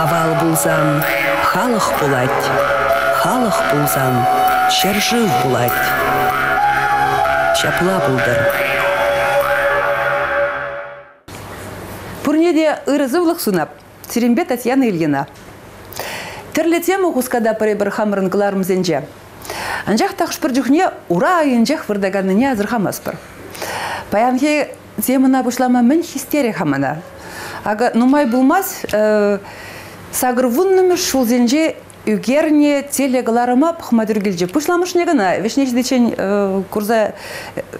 Хавал булзан, халық булать. Халық булзан, шаржыв булать. Шапла булдыр. Пурнеде ырызывлық сунап, Терембе Татьяна Ильина. Тірлі тему хускада паребір хамырын кыларымзенже. Анжақ тақшпыр жүхне ура айынжақ вырдаганыне азырхамаспыр. Паянхе темына бұшлама мен хистерия хамана. Ага нумай булмас, э, сагыр вуннымыш шулзенже үгерне телегаларыма пахмадүргілже. Пушламыш не гына, вешнеш дечен э, курза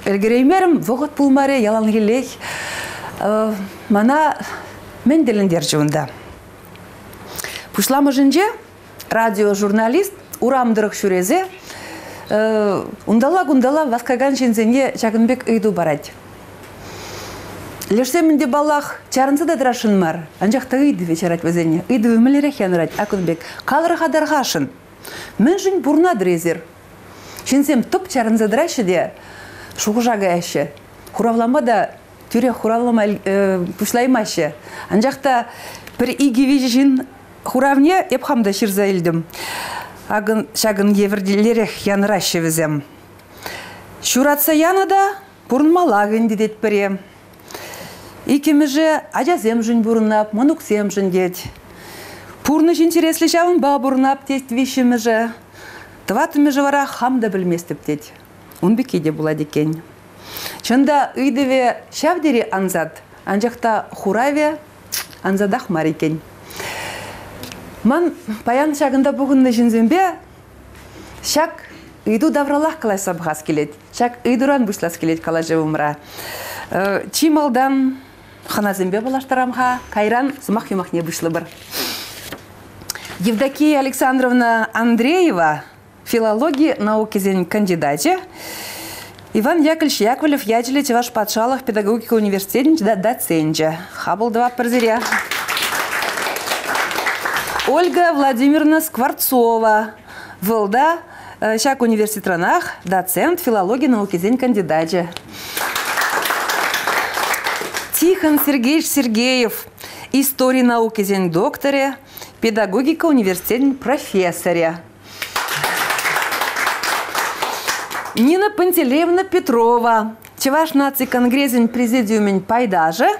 элгереймерім, вғыт пулмаре, ялан. Э, Мана мен деліндер жуында. Пушламы жынже радиожурналист урамдырық шүрезе э, ундала гундала васкаган жинзене жагынбек ыйду барать. Лешсемінде балах чарынсы да драшын мар. Анжақта ыйды вечерать везене. Ыйды вымелерек янырать Акунбек. Калыр хадарғашын. Мен жын бурна дрезер. Шинсем туп чарынсы драшы де шуғыжага әші. Хуравлама да тюре хуравлама э, пушлаймашы. Анжақта бір иги вижін хуравне епхамда ширза илдім. Агын шагын еверделерек янрашы візем. Шуратса янада бұрынмалагын дедет біре. Икемеже ажазем жын бұрынап, мұнуксем жын дед. Пурны интереслі жауын ба бұрынап тест вишімеже. Тватымеже вара хамда білместіп дед. Унбеке де болады екен. Чында үйдеве шавдері анзад, анжақта хураве анзадақ мар екен. Ман паян шагында бұғынны жінзембе, шак үйду давралах калай сабғас келет. Шак үйдуран бұшлас келет кала жевымра. Чималдан ханазымбе балаштарамха кайран сымах юмах не вышло бар. Евдокия Александровна Андреева, филологии науки зен кандидате. Иван Яковлевич Яковлев, ячеле ваш подшалах педагогика университетнич да доценджа. Хабл два парзиря. Ольга Владимировна Скворцова, Волда, Шак э, университетранах, доцент филологии науки зен кандидате. Тихон Сергеевич Сергеев, истории науки зень докторе, педагогика университет профессоре. Нина Пантелеевна Петрова, Чеваш наци конгрезен президиумен пайдаже,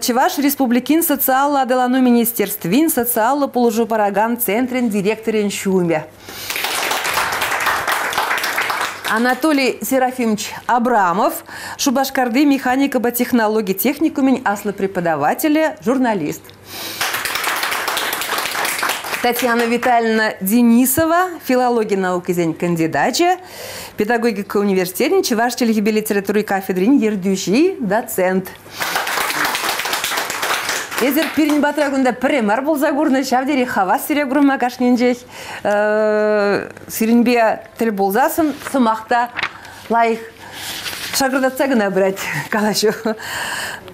Чеваш республикин социалла аделану министерствин социалла положу параган центрен директорен шуме. Анатолий Серафимович Абрамов, Шубашкарды механика по технологии техникумен, аслы преподавателя, журналист. Татьяна Витальевна Денисова, филология науки зень кандидача, педагогика университет, чеваш телегибе литературы кафедрин ердюши, доцент. Езер пирин батрагунда премар болза гурны шавдери хава сире гурма кашнинжех. Сиринбе тіл болзасын сымақта лайық шагырдатса гына брать калашу.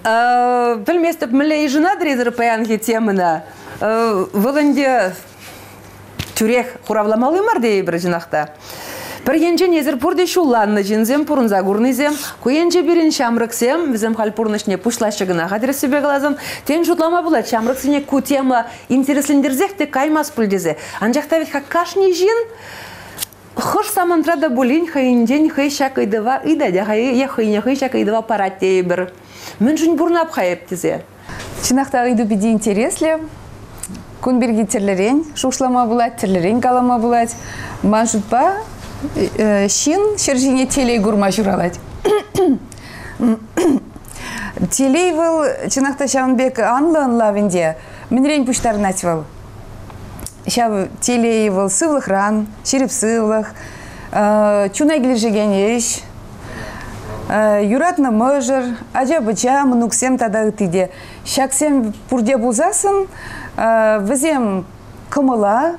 Білместіп міле ижына дрезір паянги темына. Вылынде түрек хуравламалы мар дей бір жинақта. Бір енже незір пұрды шулланны жинзем пұрынза гурнызем, күйенже бірін шамрықсем, візем хал пұрнышне пұшлашығына қадыр себе қалазым, тен жұтлама бұла шамрықсыне ку тема интереслендерзек те каймас пүлдезе. Анжақта ведь какашни жин, Хош самантрада булин хайынден хай шак идыва ида да хай я хайне хай шак идыва парат бір. Мен жин бурнап хайып тезе. Чинақта иду биди интересле, күн берге терлерен, шушлама булат, терлерен калама булат. Мажутпа, шин шержине телей гурма журалать. Телей был, чинақта шамбек анлы анлавинде, минрен пуштарын атвал. Шав телей был сывлых ран, череп сывлых, чунай глижегенеш, юратны мыжыр, ажа быча мұнуксем тада үтіде. Шаксем пурде бұлзасын, візем кымыла,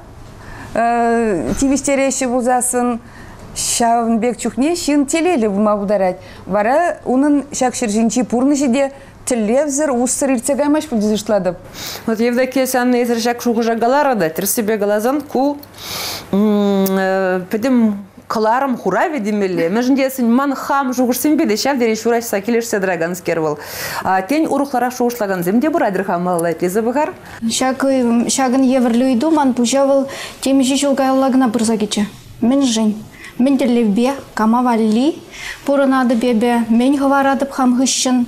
тивиштереші бұлзасын, шавынбек чухне шин телелі бұма бұдарад. Вара унын шак шыржинчи пурнышыде телевизор уссыр ирцегаймаш бұлдызышладып. Вот Евдокия сәнны езір шак шуғыжа галарада, тірсібе галазан ку педім кыларым хурави демеле межіндесін ман хам жугушсен беде шав дере шурашса келешсе драган скервол тень урухлара шугушлаган земде бурадыр хамалла тезе бухар Шак шагын еврлюйду ман пужавыл темиши шулкайлагна бұрза кече. Мен жын. Мен телевбе камавалли пурынады бебе. Мен хаварадып хам хыщын.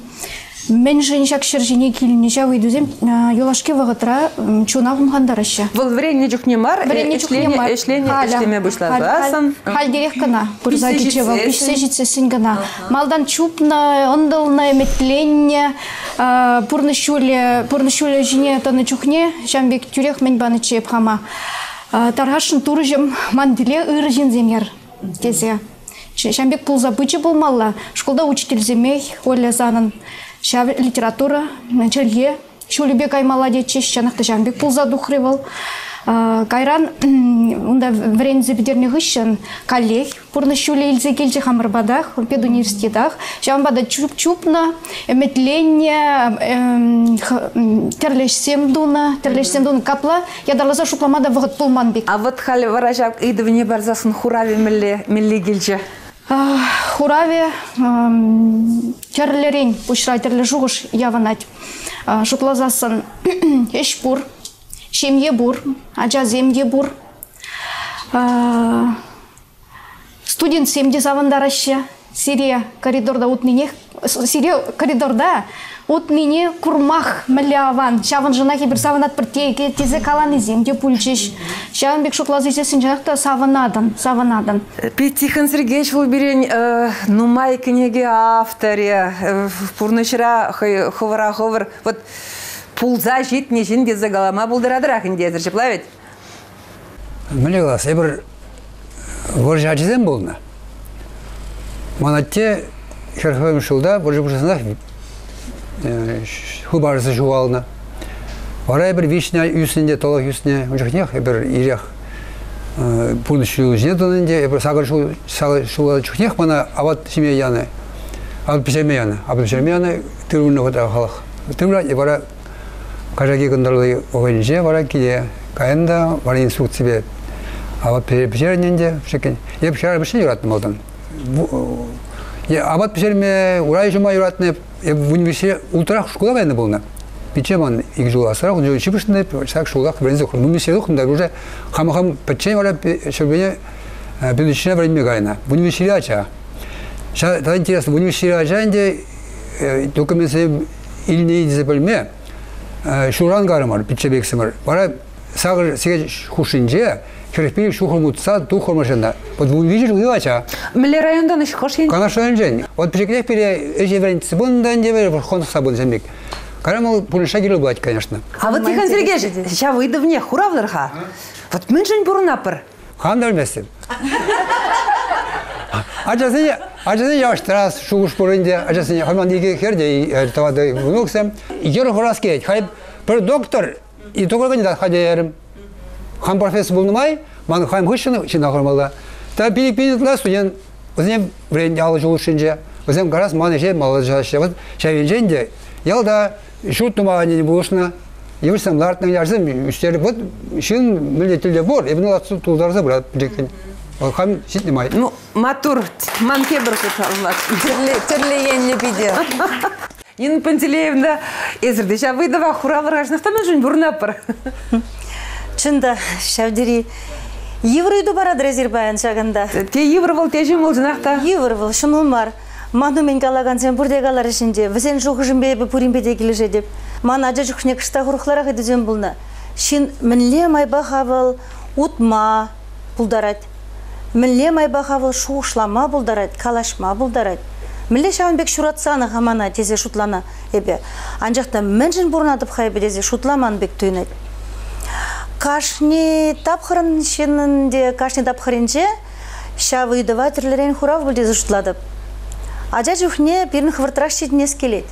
Мен жын шак шыржине килнеша выйдузем юлашке вағытра чуна хумхандарышы. вол вренне жүхне мар Врене эшление эшление эшлеме бушлазасын Хал дерек кына. Бұрза Писсе кече вал. житсесін. Писсе житсесін гына. Малдан чупна, ондылна, метленне, пурны шуле, пурны шуле жине таны чухне, жамбек тюрех мен баны чеп хама. Тархашын турыжым мандиле ыры жинземер. Тезе. Шамбек пул забычы болмалла. Школда учитель земей, оля занын. Шав литература, челье. Шулебек аймала дечеш, чанахты жамбек пул задухрывал. Кайран унда врен зебедерне гышын коллег пурны шуле илзе келже хамырбадах пед университетах жамбада чуп чупна эметленне терлешсем дуна терлешсем дуна капла. Я дарласа шупламада вғыт пулман бек а вот хали варажак идвне барзасын хурави милли Хураве ам, терлерен пушра терле яванать. Шуплазасын эшпур, шемье бур, ажа земде бур. А, Студент семде завандараще. Сирия коридорда утнине, Сирия коридорда утнине курмах мляван. Шаван жына хибір саванат біртеге тезе каланы земде пульчиш. Шаван бек шуклазысесын жақта саванадан, саванадан. Тихон Сергеевич Луберень, нумай книги авторе, пурнышыра ховара ховар, вот пулза жит не жинде за голома булдырадырах индезір, жепла ведь? Міне класс, бір горжа ачызен болна. Манатте херховым шулда боржы бұржысына хубарысы жуална. Варай бір вишня үсінде, толық үсіне, ұнжықнех, бір ирях пулны шул жіне тонынде, бір сағыр шулады чухнех, мана ават семья яны, ават пішерме яны, ават пішерме яны, тырвынны ғыта халық. Тырвыра, и вара кажаги гындарлы оғынже, вара кие, каянда, вара инструкция бе, ават пішерненде, шекен, е пішер бір şey юраттым. Я абат пішерме, урай жұма юратны, в университет, ултарах школа их жула сара, он уже время. В университет ача. Тогда интересно, в университет ача, не иди запальме, шуран гармар, пичебексимар. Вара сагыр сега хушинже, Керепи шухурмутса тухурмашында. Вот вы видите, вы ача. Милли райондан иш хош ен. Конечно, инжен. Вот пичеклех пере эже веренцы бундан девер хон сабун зембек. Карамал пулиша гилу бать, конечно. А вот Тихон Сергеевич, ща выйды вне хуравлырха. Вот мен жин бурнапыр. Хан дәрмесін. Ажасыне, ажасыне яштырас, шуғыш бұрынде, ажасыне, хаман неге керде, тавады внуксам. Егер хорас кейт, хайп, бір доктор, и доктор кандидат хадерім. Хам профессор болнымай, ман хайм хышыны чина хормалда. Та пилик пиликла студент, өзінен врен алы жолышынже, өзім гарас ман еше малы жашы. Вот шәвенженде, ялда шут нумағаны не болышына, Еврсам лартның ярзым, үстері, вот шын милетілде бор, білекен. Ол хам ситнемай. Ну, матур, манке бір куталмат. Терлегенле биде. Ин Пантелеевна, эзірде, ща выйдава хуравлырға жынақта мен жин бурнапыр. Чында, шавдери. Евройду барадыр Азербайжан шагында. Те евро бол, те жин бол жынақта. Евро был, шынул мар. Ману мен калаган сен бурде калар ішінде. Візен жуғыжын бе пурин беде кележе деп. Ман ажа жүхне кышта хурухларах едізен бұлна. Шин мінле майба хавыл утма бұлдарат. Мінле майба хавыл шуғышлама бұлдарат, калашма бұлдарат. Міле шауынбек шуратсаны хамана тезе шутлана ебе. Анжақта мінжін бұрнатып хайбе тезе шутламан бек түйнет. Кашни тапхырын шенінде, кашни тапхырынже, ша выйдыва тірлерен хурав бұл тезе шутладып. Ажа жүхне бірін хвыртырақ шетінес келет.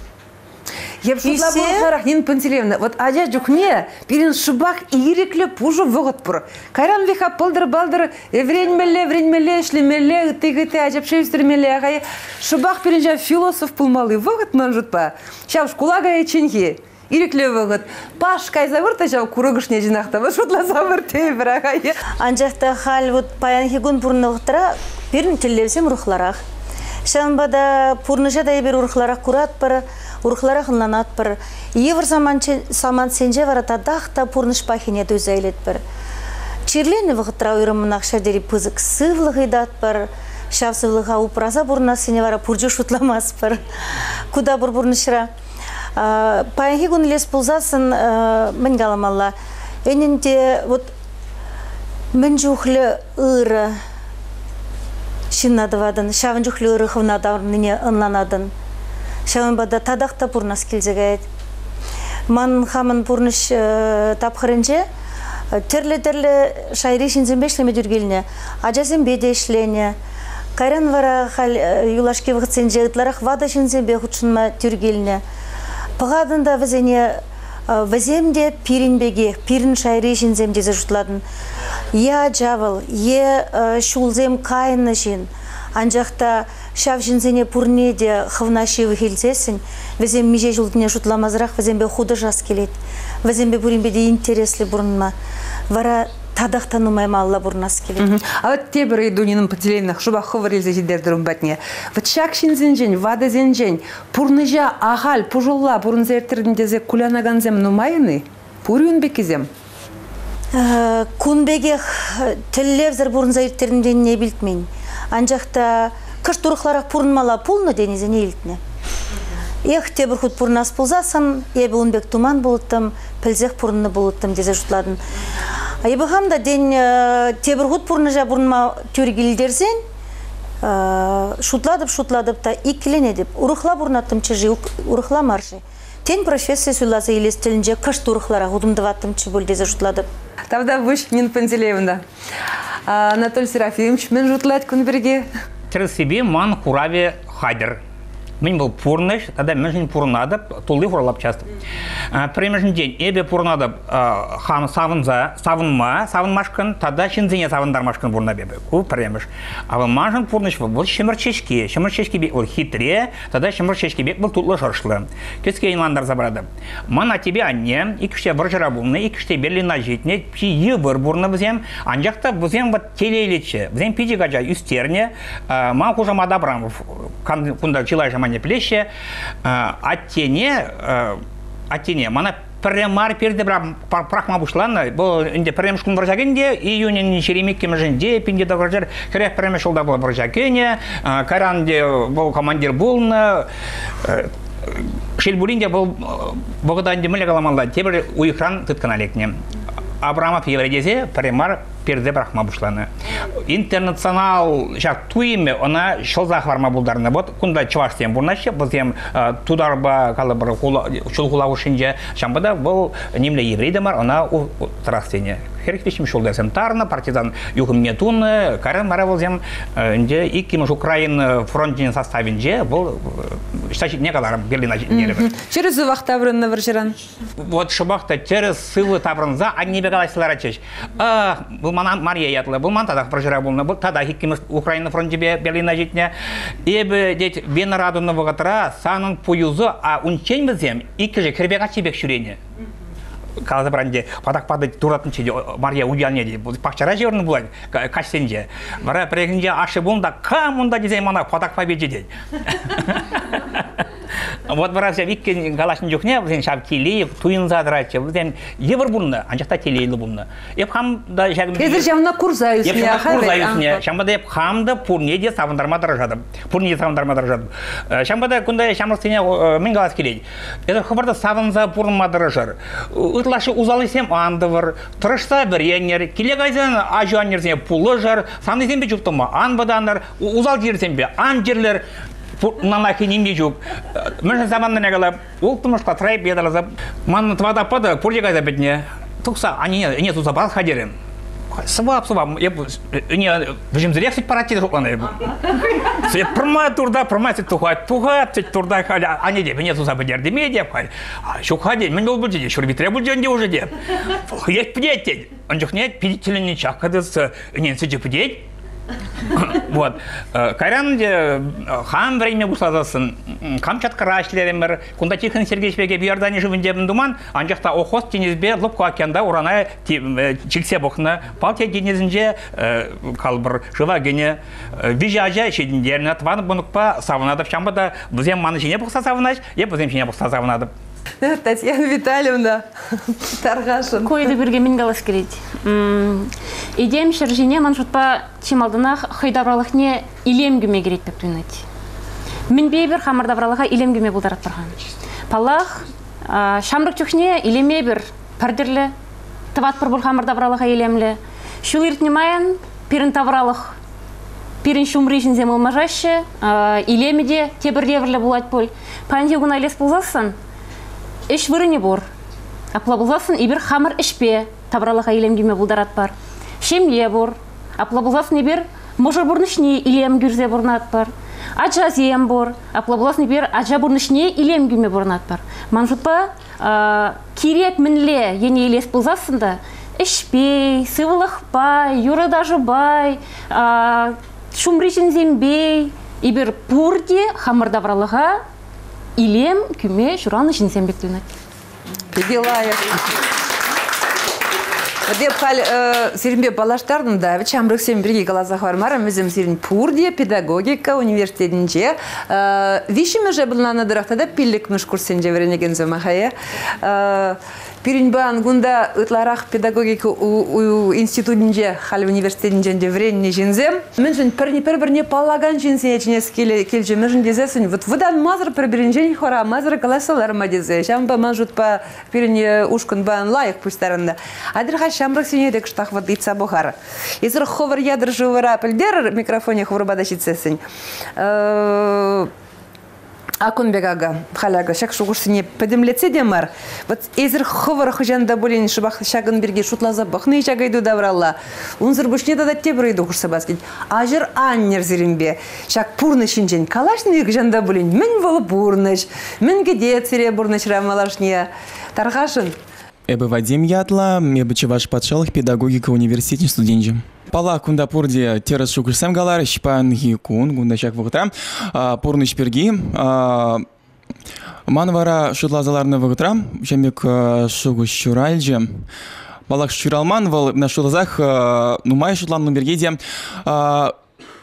Еп шутла Есе- болғарақ, Нин Пантелеевна, вот ажа жүхне, бірін шыбақ иреклі пужы вғыт бұр. Кайран виха пылдыр балдыр, евренмеле, евренмеле, шлемеле, ыты-гыты, ажап шевістірмеле, ағай. Шыбақ бірін жа философ пулмалы вғыт ман жұтпа. Шав шкулага еченхи. Иреклі вғыт. Паш кайза вырта жау курыгышне жинақта. Вот шутла завырте бір ағай. Анжақта хал вот паян хигун бұрны ұқтыра, бирин тиллебсем рухларах шамбада пурныша да бир урухларах курат бар урухларах ынланат бар евр саман сенже вара тадахта пурныш пахине дөзәйлет бар чирлени вахтра уйрымнах шадери пызык сывлыгыдат бар шавсывлыга упраза бурна сене вара пуржу шутламас бар куда бур бурнышра паянхи гун лес пулзасын мен галамалла энинде вот мен жухлы ыры шиннадывадын шавын жухлы ыры хывнадаврныне ынланадын. Шавын бада тадақта пурнас келзегайд ман хамын пурныш тапхырынже терле терле шайри шинзен бешлеме дүргеліне ажасын беде ішлене кайран вара хал юлашки вғытсен жегітларах вада шинзен бе хучынма дүргеліне пығадында візене віземде пиринбеге пирин шайри шинзем дезе жұтладын я жавыл е шулзем кайны жин анжақта шав жинзене пурнеде хывна шивы хилзесін візем меже жылдыне жұтламазырақ візембе худы жас келет візембе буринбеде интереслі бұрынма вара тадақтанумайма алла бурнас келет А вот те бір идунинын поделенных шуба хывырелзе жидердірім бәтне. Вот шак шинзенжен, вада зенжен, пурныжа ағал, пужулла, пурын зертердіндезе кулянаганзем нумайыны, пурюн бекізем. кунбеге тіллевзір бұрын заирттерінде не білтмейін анжақта кыш турықларақ пурынмала пулны денезе не илтне Ех те бір худ пурнас пулзасын, ебі унбек туман болыттым, пілзех пурынны болыттым дезе жұтладын. Ебі хамда ден те бір худ пурны жа бұрынма тюргілдерзен, шутладып шутладып та икілене деп урыхла бурнаттым чыжи урыхла маржи тен профессия суйласа илес тілінже кыш турыхлара худумдываттым чы бөлдезе шутладып Тавда выш мин пензелевында. Анатолий Серафимович, мен жұтлать күн бірге. Себе ман кураве хадер. Мен был пурныш, тогда мен пурнадып, тулы хурлап часто. Примерно день, эбе пурнадып хам савынза, савынма, савынмашкын, тогда шинзене савындармашкын бурна бебе. Ку премеш. А вы мажын пурныш был шемерчешки, шемерчешки бек был хитре, тогда шемерчешки бек был тутлы шаршлы. Кеске инландар забрады. Мана тебе анне, икіште бір жыра булны, икіште берлина жетне, пи йыбыр бурны бізем, анжақта бізем вот телейлече, бізем пиди гажа үстерне, ма хужа мадабрамов, кунда чилай жамане плеще, аттене, аттене, мана премар перде бра прахма бушланна бо инде премшкун вражагенде июнен черемик кемженде пинде да вражар кере премешулда бо вражагене каранде бо командир булна Шелбулинде бұл бұғыдан демілі қаламалда тебір уйықран тұтқан әлекне. Абрамов евредезе премар перде брахма бушланы. Интернационал шак туиме она шолзах варма булдарны. Вот кунда чувашстен бурнаще, бізем тударба калы бір шулхулау шинже шамбада бұл немле еврейдемар, она у трастене. Хереквичим шулдесен тарна, партизан юхым метуны, карен маравылзем, инде иккимыш Украин фронтин составинже, бұл штачит некаларым Берлина неребі. Через вақта бірінна варжыран. Вот шыбақта через сылы табрынза, а не бегалайсылар ачеш. Бұл мана Мария ятлы, бұл ман тадақ прожира болны, бұл тадақ иккимыш Украина фронте Берлина жетіне. Ебі дет бен радыны вағытыра, санын пойузы, а унчен бізем, иккі же кірбеға чебек шүрені. Қалады бранде падақ пады туратын чеде Мария уяне де пақчара жерін бұлай кашсенже. Бара прегінде ашы болында кам мұнда дезей мана падақ победе де. Вот барас я виккен галашын жүхне, бізден шап келейік, туын задырачы, бізден евір бұлны, анжақта телейлі бұлны. Еп хам да шагым... Кезір жамна курза Еп үсіне. шамда курза үсіне, шамбада еп хамды пурнеде савындарма дырыжадым. Пурнеде савындарма дырыжадым. Шамбада күнда шамлық сене мен галас келейді. Это хабарда савынза пурнма дырыжар. Ытлашы узалы сем андывыр, тұрышса бір енер, келе гайзен ажу анерзіне пулы жар, самды зембе жүктыма ан баданар, узал жерсен бе ан жерлер, нанахи нимде жүк. Мен заманна негала, ол тымышқа трайып едалазап, ман твада пада, пурде гайза бетне. Тұқса, ани не туза бал хадерен. Сывап, сывап, еп, не, бежим зрек суть парати жокланы. Се пырма турда, пырма сет туха, туха, сет турда халя, ани деп, не туза бедер деме деп, хай. Şu хаде, мен ол бұл жеде, шур битре бұл жөнде уже деп. Ет пидет, он жоқ не, пидетелен не чакады, не сычы пидет. Вот. Э, Кайран де хам время бусазасын. Камчатка рашлеремер. Кунда Тихон Сергеевич беге биярдани живынде думан. Анжақта охос денизбе лыпко океанда урана э, чиксе бохна. Палте денизинже э, калбыр жыва гене вижажа шединдерне тван бунукпа савынадып шамбада бізем маны жине бұқса савынаш, е бізем жине бұқса савынадып. Татьяна Витальевна, Таргашин. Койды бірге мен галас керейді. Идем шыржине маншутпа чималдына не илем гүме керейді деп түйнеді. Мен бейбір хамардавралыға илем гүме бұлдарат тұрған. Палах, шамрық чүхне илеме бір пәрдірлі, тават бір бұл хамардавралыға илемлі. Шул иртнемайын пирін тавралық пирин шумришин земыл мажаще, илемеде тебір-левірлі болат бол. Панде гуна лес болзасын, Иш вырыне бор. Аплабылзасын ибір хамыр ішпе, табралыға илемгеме бұлдарат бар. Шемле бор. Аплабылзасын ибір можыр бұрнышне илем гүрзе бұрнат бар. Аджа зем бор. Аплабылзасын ибір аджа бұрнышне илем гүме бұрнат бар. Манжутпа керек мінле ене елес бұлзасында ішпей, сывылықпай, юрыдажы бай, хамырдавралыға илем күме шураны жинсембек тунат Пегелая. Деп хал э, сиринбе балаштардым да чамрык сен бирге глазах бар мара мизим сирин пурдия педагогика университетинче э, вишиме же булнана дыракта да пиллик мыш курсенже веренеген зомахая э, Пиринбан гунда ытларах педагогика институтинже хал университетинже де жинзем. Мен жин перни пер бірне палаган жинсене чине скеле келже мен жин дезесин. Вот выдан мазыр пер биринжен хора мазыр каласалар ма дезе. Шамба мажут па пирне ушкун бан лайық пустарында. Адырха шамрак сине дек штах вот ица бухара. Изр ховар ядр жувара пельдер микрофоне ховрбада шицесин. Акунбек ага, халяга, шак шугурсыне педемлетсе де мар. Вот эзір хывыр хыжанда болен шыбақ шагын берге шутлаза бақны шагайду давралла. Унзыр бушне да датте бұрыйду хурса баскен. Ажыр аннер зірімбе. Шак пурны шинжен калашны жанда болен. Мен болы пурныш. Мен геде цире бурныш рамалашне. Тарғашын. Эбі Вадим Ятла, эбі Чеваш Патшалых педагогика университетин студенчим. Пала кунда пурде терас шукырсам галар, шпан ги кун, гунда шак вғытра, пурны шперги. Манвара шутлазаларны вғытра, жемек шугу шуральже. Балак шуралман вал на шутлазах, нумай шутлан бергеде.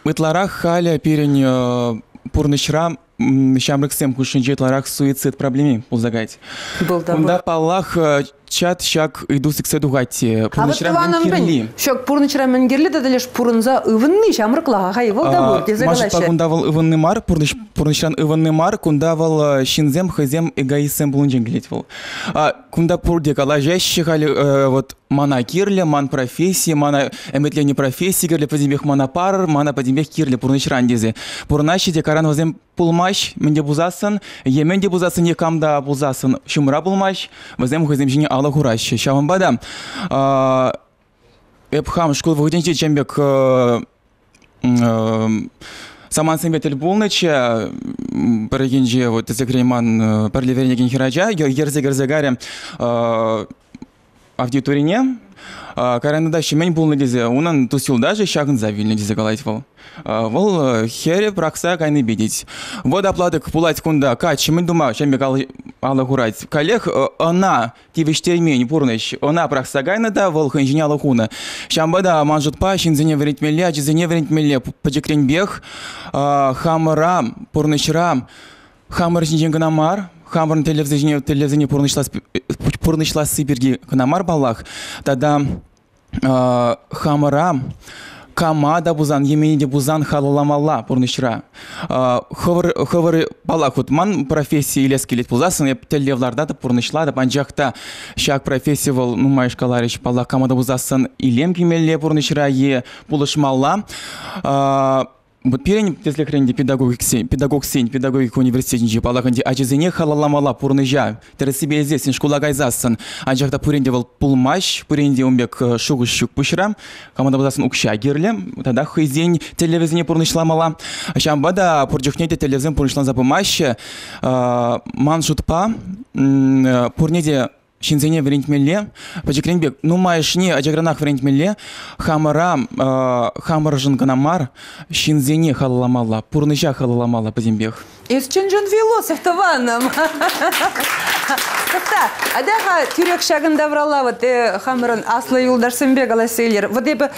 Ытларах халя пирень пурнышра шамрыксем кушинче тларах суицид проблеме пулзагать. Был Кунда палах чат шак иду сиксе дугати. Пурнычрам кирли. Шок пурнычрам мен кирли да делеш пурынза ывынны шамрыклага хай вол да бур тезе галаще. Маш кунда вол ывынны мар, пурныч пурнычран ывынны мар, кунда вол шинзем хызем эгоисем булунжен гилет вол. Кунда пурде калажащи хали вот мана кирле, ман профессии, мана эметлени профессии кирле подимех мана пар, мана подимех кирле пурнычран дезе. Пурнащи те каран возем пулмаш, менде бузасын, емен де бузасын, екамда бузасын, шумра пулмаш, возем хызем жине ала хуращи. Шавамбада, эпхам школ выгоденче чембек саман сымбетел булныча біргенже вот тезекрейман перлевернеген хираджа ерзе герзегаре аудиторине. Каранада шемен булны дезе унан тусилда же шагын завильны дезе галайт вол. Вол хере пракса кайны бедить вот оплатык пулать кунда кач мен дума шембек ала гурать коллег она тивиштермень пурныш она пракса гайны да вол хынжиняла хуна шамбада манжут па шинзене верентмеле ачизене верентмеле пачекренбех хамара пурнышрам хамар жинжен гнамар хамбарн телевизионе телевизионе пурнышлас пурнышлас сибирги кнамар баллах тада хамара кама да бузан емени де бузан халаламалла пурнышра ховыр ховыр балахут ман профессия илес келет бузасын еп телевларда да пурнышла да панжакта шак профессия вол нумайш каларич пала кама да бузасын илем кимелле пурнышра е. Вот пирень теслехренде педагогик сень педагог сень педагогика университетинче палаханде ачизене халаламала пурныжа? Тересибе здесь школа гайзасын ажакта пуренде вол пулмаш пуренде умбек э, щук пушра команда базасын укша герле тогда хызень телевизионе пурнышламала шамбада пурджухнеде телевизион пурнышлан запымаш э, ман шутпа э, пурнеде шинзене врентмелле пачекренбек ну маешне ажагранах врентмелле хамара э, хамаржын гынамар шинзене халаламалла пурныша халаламалла пазембех Исченжен философ таваным. Тақта, адаға түрек шагын даврала вот э, хамырын аслы юлдарсынбек аласейлер. Вот ебі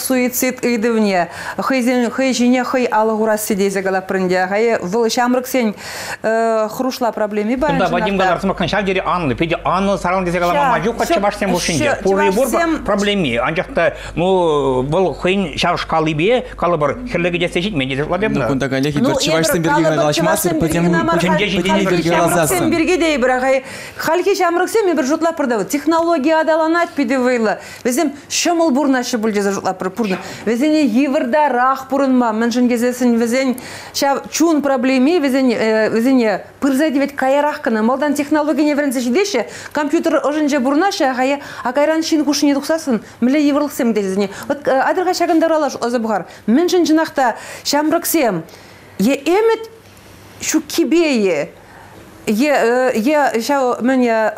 суицид ыйдывне. Хыйзен хый жине хый алығурас сидейзе галапрынде. Хай выл шамрык сен э, хрушла проблеми бар. Да, Вадим Галарсым кан жери анны, педи анны саран десе гала мажу Ща, качы ща, башсем бушинде. ща, Пурибур чебашсем- проблеми. Анжакта, ну, был хыйн шаш калыбе, калыбыр херлеге десе жит, мен десе лабем ну кунта галехи бір патем берген галазасын Бергедей бірақ ай халки шамрыксем бір жұтлап бірді технология адаланат пиде вайлы везем шымыл бурнашы бұл жезі жұтлап бір пурны везене евірда рақ пурынма міншін кезесін везен ша чун проблеми везен э, везене пырза девет кайрақ кына малдан технология не веренсе жидеші компьютер ожынже бурнашы хая а кайран шин кушыне дұқсасын міле евірліксем дезіне вот э, адырға шагындарала озы бұғар міншін жынақта шамрыксем е эмет şu kibeye e, ye şa мене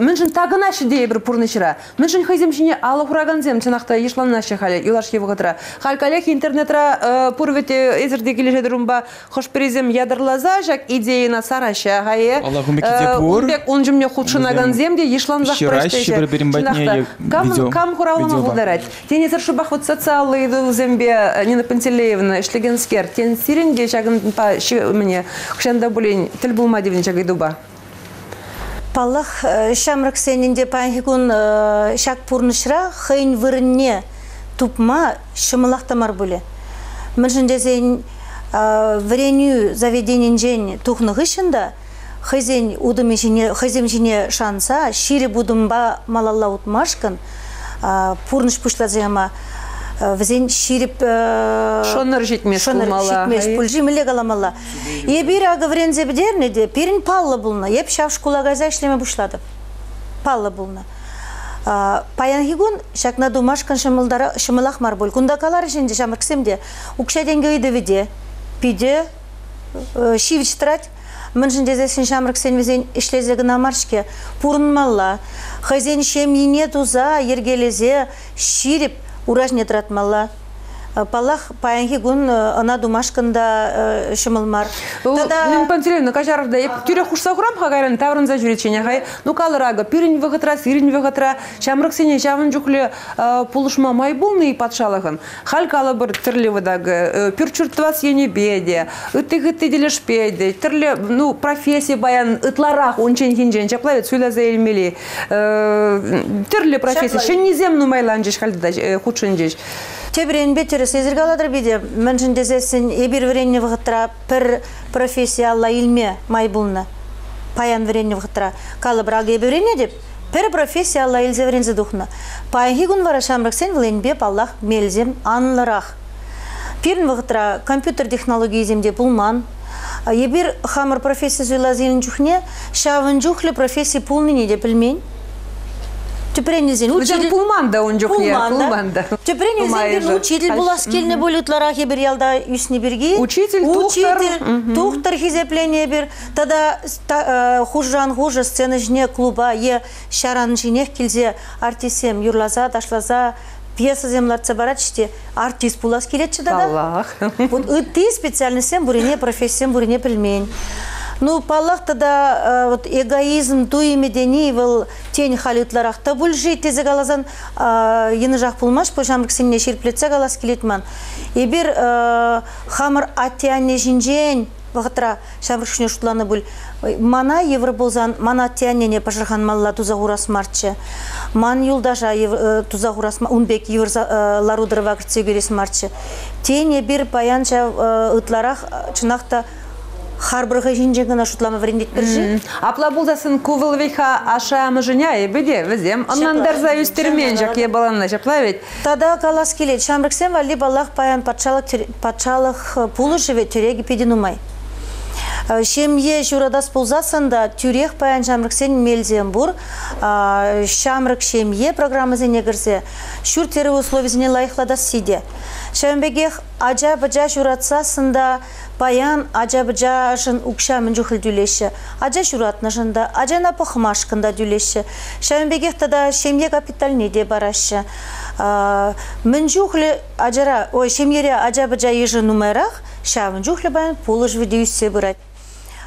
меншин тагынаши дей бір пурнышыра хайзем шине ала хураганзем чынакта ешланнашы халі юлаш евгатра халкалех интернетра пурвете эзерде келеше дурумба хош перезем ядырлаза жак идеяна сараша хае унбек он жумне худшынаганзем де берем батне кам хуралама видеоба. благодарать тени заршыбах вот социалы иду зембе Нина Пантелеевна Шлегенскер тен сиренге жагын па мне хшанда булин тил булма девне жагы дуба Паллах э, шамрак сенінде панхигун э, шак пурнышра хейн вырынне тупма шымылақтамар бұле. Міншінде зен вреню заведенен жен тухны ғышында хызен удыме жіне хызем жіне шанса шире будымба малалла утмашкан пурныш пушлазема візен ширип Шоныр жетмес шоныр хай. пульжи миле галамалла. Ебир ага врензе бдерне де перин палла булна. Еп шав школа газа ишлеме бушлады. Палла булна. Паянхигун шакна думашкан шымылдара шымылах мар бол. Кунда калар жинде шамырксемде. Укша денге виде. Пиде э, шивич трать. Міншін дезесін шамырксен везен ішлезе гына маршке. Пурнмалла. Хазен шемине туза ергелезе ширип уражне тратмалла. Палах паянхи гун э, ана думашканда э, шымылмар. Нин Пантелеевна кажарда еп тюре хушса хурам хагайран таврын за журечене хай. Ну калырага пирин вагатра, сирин вагатра, шамрык сене жавын жухле э, пулышма май булны и патшалыгын. Халь калы бір тірлі выдагы, пюрчуртвас ене беде, ыты гыты делеш педе, тірлі, ну, профессия баян ытларах ончен хинжен, чаплавет суйла заэльмели, тірлі профессия, шен неземну майлан жеш хальда худшын жеш. Тебрен бетері сезіргаладыр биде, міншін дезесін ебір вренне вғытра пір профессия алла илме май булны. Паян вренне вғытра. Калы браг ебір вренне деп, пір профессия алла илзе врензе духны. Паяхи гун вара шамрыксен вленбеп аллах мелзем анлырақ. Пирн вғытра компьютер технология земде пулман. Ебір хамыр профессия зуйлазин жүхне, шавын жүхлі профессия пулмине деп білмейн. Тюпренезен Учитель пулманда он пулманда. Учитель булас болутлара ялда. Учитель. Учитель, тухтар хизепление бир. Тада хужан хужа сцена жіне клуба е шаран жинех келзе артисем юрлаза, ташлаза, пьеса земларца барат ште артист булас дада. Аллах. Вот ты специальностям бурине профессиям бурине пельмень. Ну, паллах тогда э, вот эгоизм туи медени выл тень халитларах. Та бұл жей тезе галазан э, ені жақ пулмаш, по жамрық семне шерплетсе галас келетман. Ебір э, хамыр атияне жинжен, вағытра шамрық шүне шутланы бұл. Мана евр болзан, мана атияне пашырхан малла туза урас марчы. Ман юлдаша туза урас ма- унбек евр за- ларудыр вакытсе көрес марчы. Тень ебір баянша ытларах э, чынақта Харбырға жинжеңгіна шутлама врендет біржі. Апла булдасын кувыл вейха аша мыжыня и биде везем. Оннан Шапла. дарза үстермен жак е баланна жапла. Тада калас келет. Шамрыксен вали балах паян патшалық, э, пулы живе тюреги пединумай. Э, Шемье журадас пулзасында тюрех паян шамрыксен мелзен бур. э, Шамрык шемье программы зене кірсе. Шур тері условизіне лайықлада сиде. Шамбегех ажа быжа шуратсасында паян ажа быжашын укша мынжухыл дүлеші. Ажа шуратнышында, ажа напы хымашкында дүлеші. Шәмбегехта да шемье капитальне де барашы. Мынжухлы ажара, ой, шемьере ажа быжа ежі нумайрақ, ша мынжухлы баян пулыш видеюсе бұрат.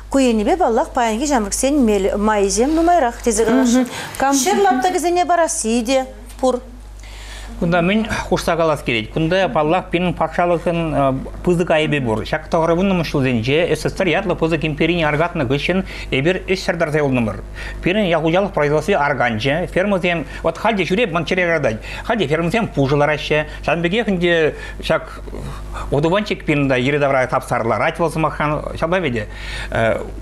Куенебе баллах паянги жамрыксен майзем нумайрақ тезігі Шерлапта кізене барасы иде, пур. Кунда мен хуштагалас келет. Кунда паллах пин патшалыгын пызык айбе бур. Шак тогрыбын мышылденже СССР ятлы пызык империни аргатны гышын эбер эш сардар зайлнымыр. Пирин ягуялык производстве арганже, фермазем вот халде жүреп манчереградай. Халде фермазем пужылар аще. Шанбеге хынде шак одуванчик пинда еридавра тапсарлар. Айтвалсы махан шалба веде.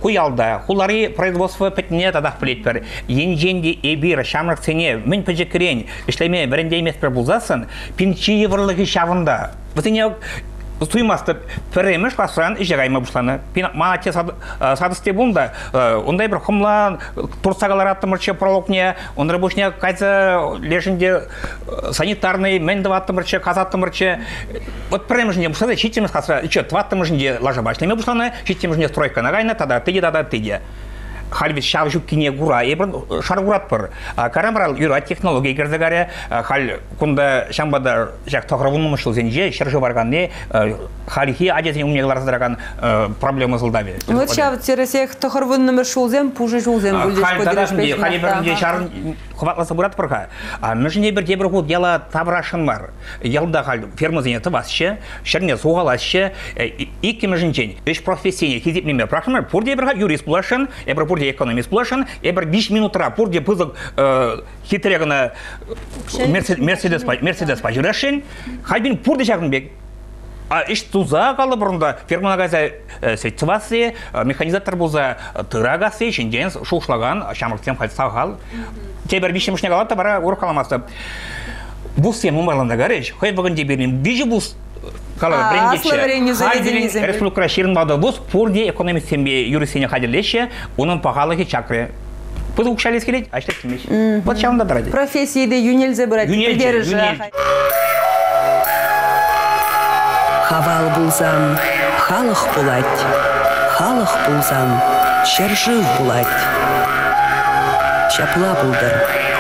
Куялда хулари производство петне тадах плетпер. Енженде эбир шамрак цене мен пежекрень. Ишлеме беренде емес булзасын пинчи еврлыгы шавында. Бутыне туймасты перемеш классран ижагайма бушланы. Пин малате садысте бунда. Ондай бір хумла турсагалар аттымырчы прологне, ондар бушне кайса лешинде санитарный мен даваттымырчы, казаттымырчы. Вот перемешне бушланы читимес классра, иче тваттымырчы лажа башлеме бушланы, читимесне стройка нагайна, тада тыди тада тыди халбит шавжук кине гура ебр шаргурат пыр карамрал юра технология керзегаре хал кунда шамбада жак тограбун мышыл зенже шыржы барганне халихи ажезин умнеглар зараган проблема зылдави Вот шав тересех тохорвун номер шулзем пуже жулзем булдеш подрешпеш хали биринде шар хватласа бурат пырха а межне бир дебир хут яла табрашын бар ялда хал ферма зене тывасчы шерне сугаласчы икки межинчен эш профессия хизип неме прахмар пур дебир юрист булашын эбр пур экономист булашын эбр 5 минутра пур де пызык хитрегана мерседес мерседес халбин пур де шагын бек а иш туза калы бұрында фермана газа сетивасы механизатор болса тырагасы шинден шушлаган шамыртсем хальса хал тебер бишем шне галата бара ур каламасы бус сем умарланда гареш хай бүгін деберин бижи бус кала брендиче хадилин республика ширин бада бус пурди экономист сембе юрисене хадилеше оның пағалығы чакры Бұл ұқшалес келеді, аштап кемеш. Вот шамда дарады. Профессияда юнельзе брать. Юнельзе, юнельзе. Хавал булзан, халық булать. Халық булзан, шержив булать. Шапла булдыр.